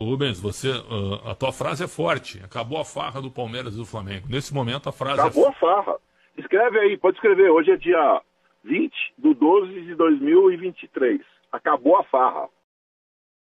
Rubens, você, uh, a tua frase é forte. Acabou a farra do Palmeiras e do Flamengo. Nesse momento a frase é Acabou é... a farra. Escreve aí, pode escrever. Hoje é dia 20 de 12 de 2023. Acabou a farra.